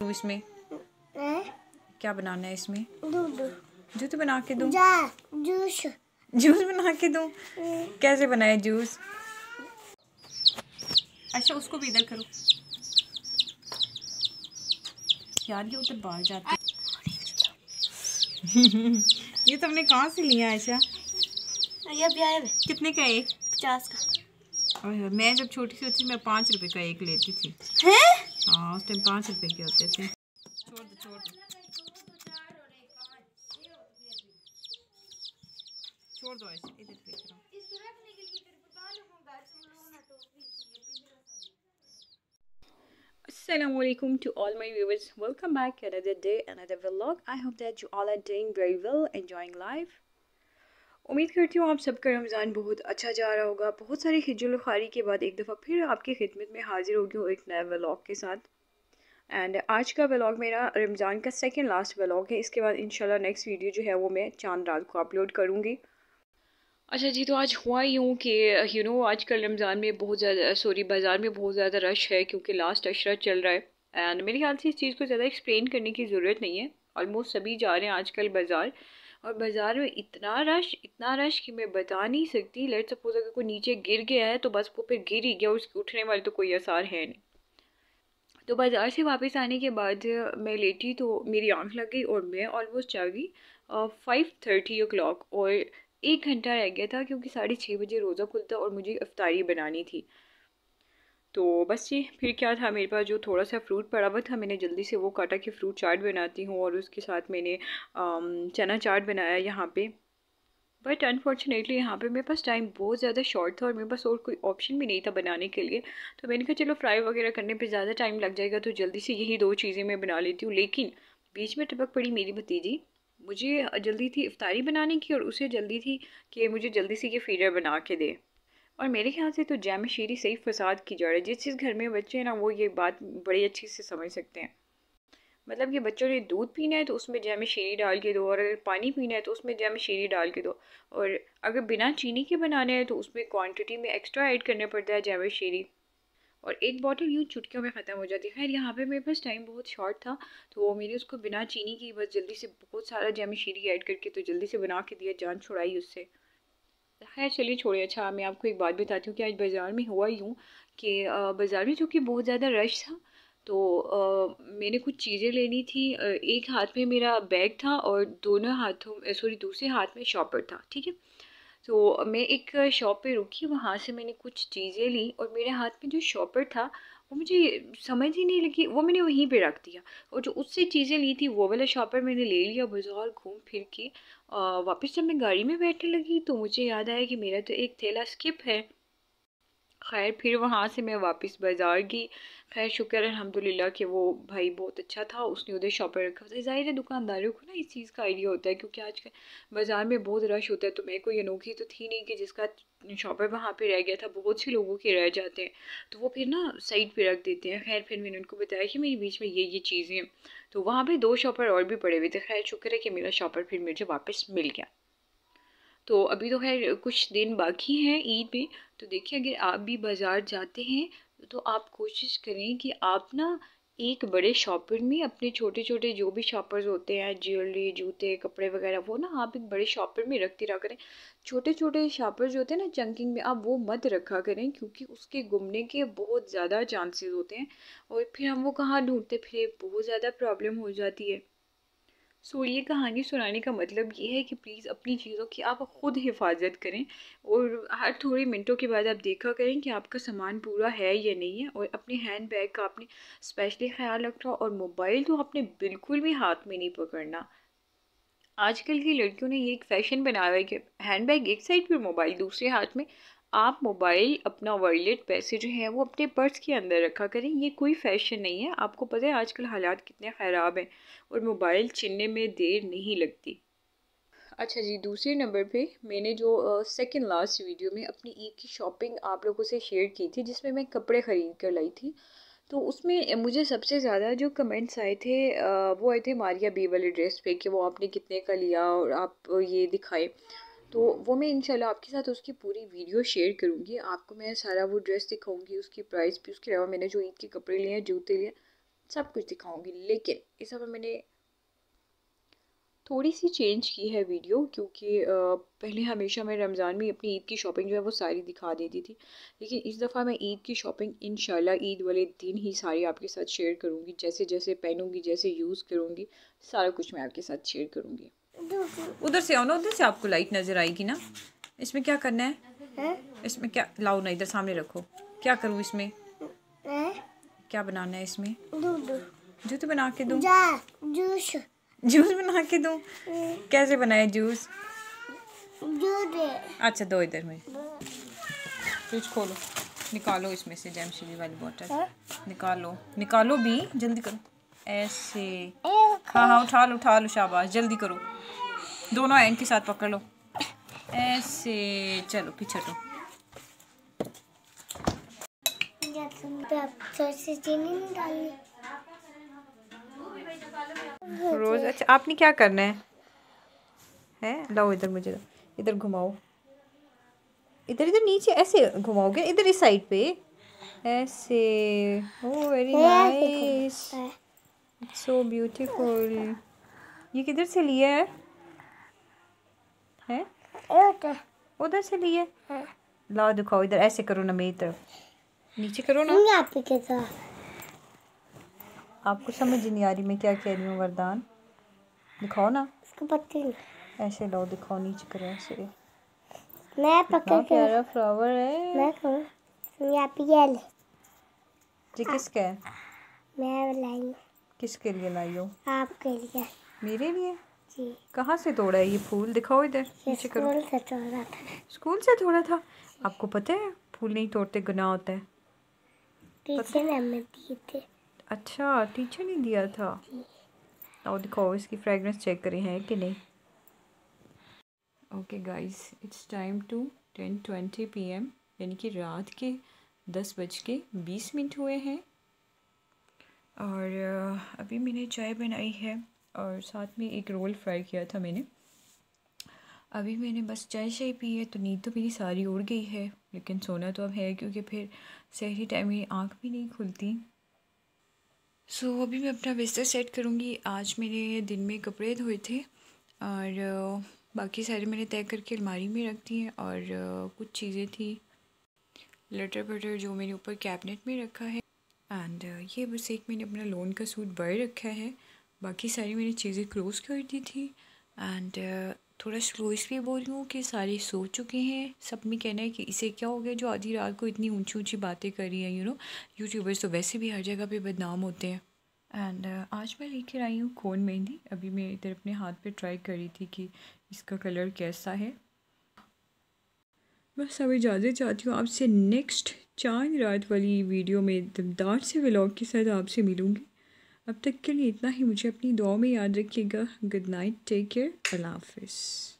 दूँ इसमें? क्या बनाना है इसमें? जूस बना के दूँ? जूस। जूस बना के दूँ? कैसे बनाए जूस? अच्छा उसको भी इधर करो। यार ये उधर बाहर जाते ये तुमने कहाँ से लिया ऐसा ये भी आए कितने का एक? पचास का। मैं जब छोटी सी होती थी मैं पाँच रुपए का एक लेती थी। हैं? हाँ उस टाइम पाँच रुपए के होते थे छोड़ दो छोड़ दो छोड़ दो ऐसे इधर फेंक रहा हूँ Assalamu alaikum to all my viewers. Welcome back another day, another vlog. I hope that you all are doing very well, enjoying life. उम्मीद करती हूँ आप सबका रमज़ान बहुत अच्छा जा रहा होगा। बहुत सारी खिजुल खारी के बाद एक दफ़ा फिर आपकी खिदमत में हाजिर होगी हूँ एक नए व्लॉग के साथ। एंड आज का व्लॉग मेरा रमज़ान का सेकेंड लास्ट व्लॉग है। इसके बाद इंशाल्लाह नेक्स्ट वीडियो जो है वो मैं चाँद रात को अपलोड करूँगी। अच्छा जी तो आज हुआ ही हूँ कि यू नो आज कल रमज़ान में बहुत ज़्यादा सॉरी बाज़ार में बहुत ज़्यादा रश है क्योंकि लास्ट अशरा चल रहा है। एंड मेरे ख्याल से इस चीज़ को ज़्यादा एक्सप्लेन करने की ज़रूरत नहीं है। ऑलमोस्ट सभी जा रहे हैं आजकल बाज़ार। और बाज़ार में इतना रश इतना रश कि मैं बता नहीं सकती। लेट सपोज़ अगर कोई नीचे गिर गया है तो बस वो फिर गिर ही गया, उसके उठने वाले तो कोई आसार है नहीं। तो बाज़ार से वापस आने के बाद मैं लेटी तो मेरी आँख लग गई और मैं ऑलमोस्ट आ गई फाइव थर्टी ओ क्लॉक और एक घंटा रह गया था, क्योंकि साढ़े छः बजे रोज़ा खुलता और मुझे अफ्तारी बनानी थी। तो बस ये, फिर क्या था, मेरे पास जो थोड़ा सा फ्रूट पड़ा हुआ था, मैंने जल्दी से वो काटा कि फ्रूट चाट बनाती हूँ और उसके साथ मैंने चना चाट बनाया यहाँ पे। बट अनफॉर्चुनेटली यहाँ पे मेरे पास टाइम बहुत ज़्यादा शॉर्ट था और मेरे पास और कोई ऑप्शन भी नहीं था बनाने के लिए। तो मैंने कहा, चलो फ्राई वगैरह करने पे ज़्यादा टाइम लग जाएगा तो जल्दी से यही दो चीज़ें मैं बना लेती हूँ। लेकिन बीच में टपक पड़ी मेरी भतीजी। मुझे जल्दी थी इफ्तारी बनाने की और उसे जल्दी थी कि मुझे जल्दी से ये फीडर बना के दे। और मेरे ख्याल से तो जैम शीरी सही फसाद की जड़ है। जिस चीज़ घर में बच्चे हैं ना, वो ये बात बड़ी अच्छी से समझ सकते हैं। मतलब कि बच्चों ने दूध पीना है तो उसमें जैम शीरी डाल के दो और अगर पानी पीना है तो उसमें जैम शीरी डाल के दो। और अगर बिना चीनी के बनाने हैं तो उसमें क्वांटिटी में एक्स्ट्रा ऐड करना पड़ता है जैम शीरी। और एक बॉटल यूँ चुटकियों में ख़त्म हो जाती है। खैर, यहाँ पे मेरे पास टाइम बहुत शॉर्ट था तो वो मैंने उसको बिना चीनी की बस जल्दी से बहुत सारा जैम शीरी ऐड करके तो जल्दी से बना के दिया, जान छुड़ाई उससे। खैर चलिए छोड़िए। अच्छा मैं आपको एक बात बताती हूँ कि आज बाज़ार में हुआ यूँ कि बाज़ार में चूँकि बहुत ज़्यादा रश था तो आ, मैंने कुछ चीज़ें लेनी थी। एक हाथ में मेरा बैग था और दोनों हाथों सॉरी दूसरे हाथ में शॉपर था ठीक है? तो मैं एक शॉप पे रुकी वहाँ से मैंने कुछ चीज़ें ली और मेरे हाथ में जो शॉपर था वो मुझे समझ ही नहीं लगी, वो मैंने वहीं पे रख दिया और जो उससे चीज़ें ली थी वो वाला शॉपर मैंने ले लिया बाज़ार घूम फिर के। वापस जब मैं गाड़ी में बैठने लगी तो मुझे याद आया कि मेरा तो एक थैला स्किप है। खैर, फिर वहाँ से मैं वापस बाज़ार गई। खैर, शुक्र अलहमदिल्ला कि वो भाई बहुत अच्छा था, उसने उधर शॉपर रखा। था ज़ाहिर है, दुकानदारों को ना इस चीज़ का आइडिया होता है, क्योंकि आजकल बाज़ार में बहुत रश होता है। तो मेरे कोई अनोखी तो थी नहीं कि जिसका शॉपर वहाँ पे रह गया था, बहुत से लोगों के रह जाते हैं। तो वो फिर ना साइड पे रख देते हैं। खैर, फिर मैंने उनको बताया कि मेरे बीच में ये ये चीज़ें तो वहाँ पर दो शॉपर और भी पड़े हुए थे। खैर, शुक्र है कि मेरा शॉपर फिर मुझे वापस मिल गया। तो अभी तो खैर कुछ दिन बाकी हैं ईद में तो देखिए अगर आप भी बाज़ार जाते हैं तो आप कोशिश करें कि आप ना एक बड़े शॉपर में अपने छोटे छोटे जो भी शॉपर्स होते हैं, ज्वेलरी, जूते, कपड़े वगैरह, वो ना आप एक बड़े शॉपर में रखते रहा करें। छोटे छोटे शॉपर जो होते हैं ना चंकिंग में आप वो मत रखा करें, क्योंकि उसके घूमने के बहुत ज़्यादा चांसेस होते हैं और फिर हम वो कहाँ ढूंढते फिर बहुत ज़्यादा प्रॉब्लम हो जाती है। सो ये कहानी सुनाने का मतलब ये है कि प्लीज़ अपनी चीज़ों की आप ख़ुद हिफाजत करें और हर थोड़े मिनटों के बाद आप देखा करें कि आपका सामान पूरा है या नहीं है और अपने हैंड बैग का आपने स्पेशली ख्याल रखना और मोबाइल तो आपने बिल्कुल भी हाथ में नहीं पकड़ना। आजकल की लड़कियों ने ये एक फ़ैशन बनाया है कि हैंड बैग एक साइड पर मोबाइल दूसरे हाथ में। आप मोबाइल अपना वॉलेट पैसे जो है वो अपने पर्स के अंदर रखा करें, ये कोई फ़ैशन नहीं है। आपको पता है आजकल हालात कितने ख़राब हैं और मोबाइल छीनने में देर नहीं लगती। अच्छा जी, दूसरे नंबर पे मैंने जो सेकंड लास्ट वीडियो में अपनी ईद की शॉपिंग आप लोगों से शेयर की थी, जिसमें मैं कपड़े ख़रीद कर लाई थी। तो उसमें मुझे सबसे ज़्यादा जो कमेंट्स आए थे वो आए थे मारिया बी वाले ड्रेस पे कि वो आपने कितने का लिया और आप ये दिखाए। तो वो मैं इंशाल्लाह आपके साथ उसकी पूरी वीडियो शेयर करूँगी। आपको मैं सारा वो ड्रेस दिखाऊँगी, उसकी प्राइस भी, उसके अलावा मैंने जो ईद के कपड़े लिए हैं, जूते लिए सब कुछ दिखाऊँगी। लेकिन इस दफ़ा मैंने थोड़ी सी चेंज की है वीडियो, क्योंकि पहले हमेशा मैं रमज़ान में अपनी ईद की शॉपिंग जो है वो सारी दिखा देती थी। लेकिन इस दफ़ा मैं ईद की शॉपिंग इन ईद वाले दिन ही सारी आपके साथ शेयर करूँगी जैसे जैसे पहनूँगी, जैसे यूज़ करूँगी, सारा कुछ मैं आपके साथ शेयर करूँगी। उधर से आओ ना उधर से आपको लाइट नज़र आएगी ना। इसमें क्या करना है, है? इसमें क्या लाओ ना इधर सामने रखो। क्या करूँ इसमें? है? क्या बनाना है इसमें? तो बना के दूँ? जूस। जूस बना के दूँ? कैसे बनाए जूस? अच्छा दो इधर में। फ्रिज खोलो। निकालो इसमें से जैम शिली वाली बोतल हाँ? निकालो। निकालो भी जल्दी करो। ऐसे। हाँ हाँ उठा लो उठा लो शाबाश जल्दी करो। दोनों एंड के साथ पकड़ लो। ऐसे चलो पीछे तो रोज अच्छा आपने क्या करना है? हैं? लाओ इधर मुझे इधर घुमाओ। इधर इधर नीचे ऐसे घुमाओगे? इधर इस साइड पे। ऐसे oh very nice so beautiful ये किधर से लिया है? हैं? उधर से लिए? हाँ। लाओ दिखाओ इधर ऐसे करो ना मेरी तरफ़। नीचे करो ना। आपको समझ नहीं आ रही मैं क्या कह रही हूँ वरदान। दिखाओ ना। ऐसे लाओ दिखाओ नीचे करो ऐसे। मैं पकड़ प्यारा फ्लावर है। मैं कहूँ जी किसका है? मैं लाई किसके लिए लाई हो? आपके लिए। मेरे लिए? जी। कहाँ से तोड़ा है ये फूल? दिखाओ इधर नीचे करो। स्कूल से तोड़ा था। स्कूल से तोड़ा था? आपको पता है फूल नहीं तोड़ते गुनाह होता है। टीचर ने हमें दिए थे। अच्छा टीचर ने दिया था? और दिखाओ इसकी फ्रेगरेंस चेक करें है कि नहीं? Okay guys it's time to ten twenty P M यानी कि रात के दस बज के बीस मिनट हुए हैं। और अभी मैंने चाय बनाई है और साथ में एक रोल फ्राई किया था मैंने। अभी मैंने बस चाय शाय पी है तो नींद तो मेरी सारी उड़ गई है लेकिन सोना तो अब है क्योंकि फिर शहरी टाइम में आँख भी नहीं खुलती। सो so, अभी मैं अपना बिस्तर सेट करूँगी। आज मेरे दिन में कपड़े धोए थे और बाकी सारे मैंने तय करके अलमारी में रख दी हैं और कुछ चीज़ें थी लटर वेटर जो मैंने ऊपर कैबिनेट में रखा है। एंड ये बस एक मैंने अपना लोन का सूट बाहर रखा है। बाकी सारी मैंने चीज़ें क्लोज़ कर दी थी। एंड थोड़ा स्लो इसलिए बोल रही हूँ कि सारे सो चुके हैं। सब में कहना है कि इसे क्या हो गया जो आधी रात को इतनी ऊँची ऊँची बातें कर रही हैं यू नो यूट्यूबर्स तो वैसे भी हर जगह पे बदनाम होते हैं। एंड uh, आज मैं लेकर आई हूँ खोन मेहंदी। अभी मैं इधर अपने हाथ पे ट्राई कर थी कि इसका कलर कैसा है। बस अब इजाज़त चाहती हूँ आपसे नेक्स्ट चाँद रात वाली वीडियो में दमदार से व्लॉग के साथ आपसे मिलूँगी। अब तक के लिए इतना ही। मुझे अपनी दुआ में याद रखिएगा। गुड नाइट टेक केयर अल्लाह हाफिज़।